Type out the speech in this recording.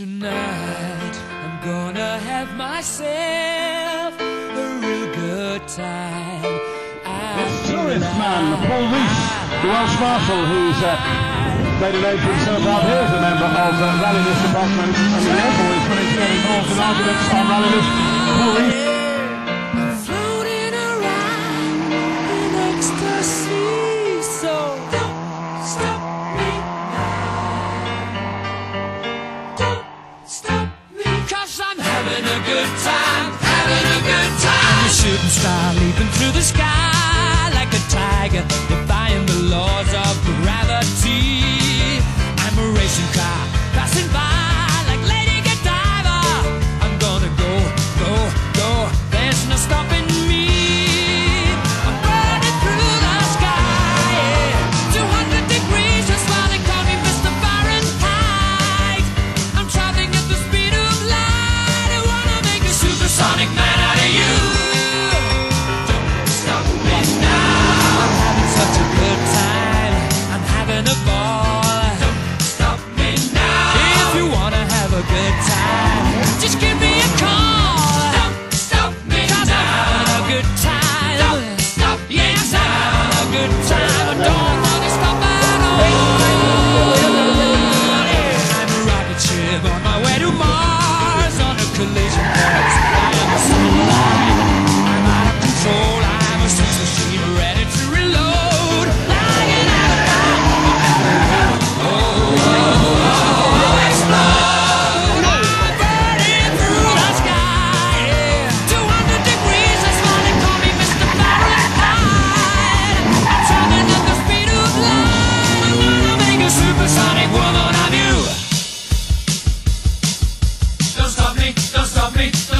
Tonight I'm gonna have myself a real good time. This tourist man, Paul Rees, the Welsh Marshal, who's uh, made a name for himself out here as a member of the Rally List Department, and the therefore is he's getting involved in arguments on Rally. Paul Rees. A good time, having a good time. Shooting star leaping through the sky man out of you. Don't stop me now. I'm having such a good time. I'm having a ball. Don't stop me now. If you wanna have a good time, just give me a call. Don't stop me now. I'm having a good time. Don't stop yes, I'm having a good time. I don't wanna stop at all. I'm a rocket ship on my way to Mars don't stop